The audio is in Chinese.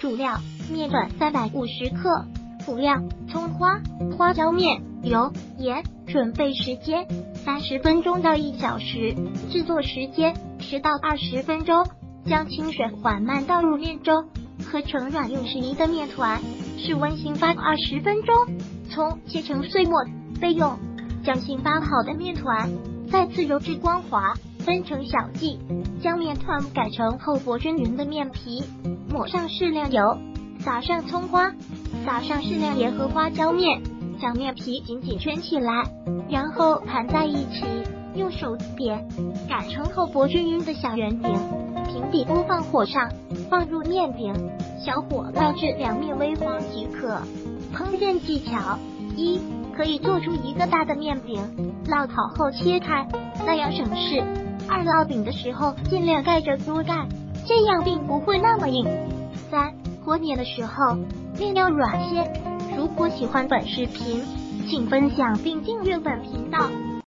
主料面粉三百五十克，辅料葱花、花椒面、油、盐。准备时间三十分钟到一小时，制作时间十到二十分钟。将清水缓慢倒入面中，和成软硬适宜的面团。室温醒发二十分钟，葱切成碎末备用。将醒发好的面团再次揉至光滑，分成小剂。将面团改成厚薄均匀的面皮，抹上适量油，撒上葱花，撒上适量盐和花椒面，将面皮紧紧圈起来，然后盘在一起，用手点，擀成厚薄均匀的小圆饼。平底锅放火上，放入面饼，小火烙至两面微黄即可。烹饪技巧一。可以做出一个大的面饼，烙好后切开，那样省事。二烙饼的时候尽量盖着锅盖，这样并不会那么硬。三和面的时候面要软些。如果喜欢本视频，请分享并订阅本频道。